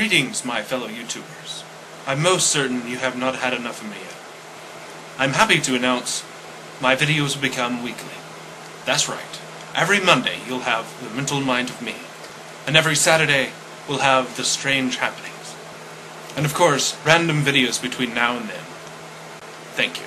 Greetings, my fellow YouTubers. I'm most certain you have not had enough of me yet. I'm happy to announce my videos will become weekly. That's right. Every Monday you'll have the mental mind of me. And every Saturday we'll have the strange happenings. And of course, random videos between now and then. Thank you.